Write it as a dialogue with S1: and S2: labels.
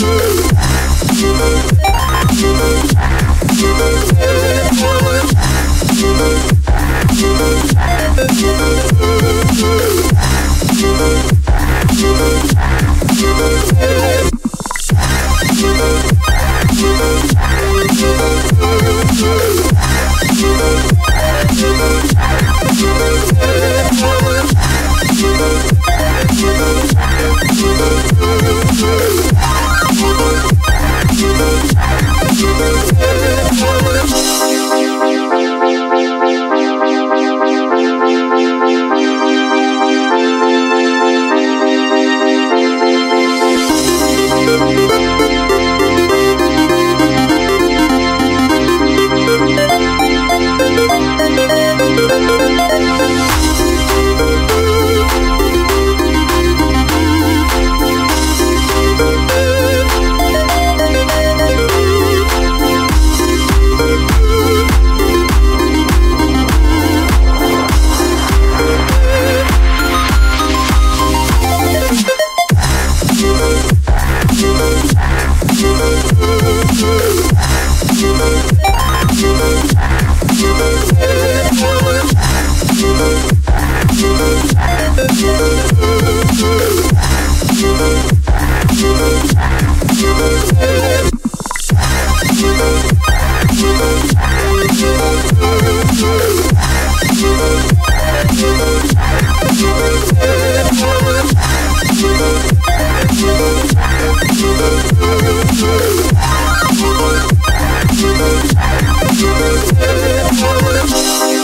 S1: Ooh. Thank you.